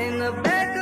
in the back.